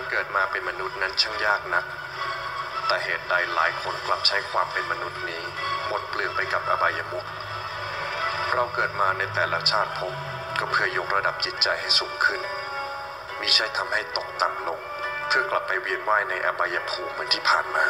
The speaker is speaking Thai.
การเกิดมาเป็นมนุษย์นั้นช่างยากนัก แต่เหตุใดหลายคนกลับใช้ความเป็นมนุษย์นี้ หมดเปลืองไปกับอบายมุขเราเกิดมาในแต่ละชาติภพก็เพื่อยกระดับจิตใจให้สูงขึ้นมิใช่ทำให้ตกต่ำลง เพื่อกลับไปเวียนว่ายในอบายภูมิเหมือนที่ผ่านมา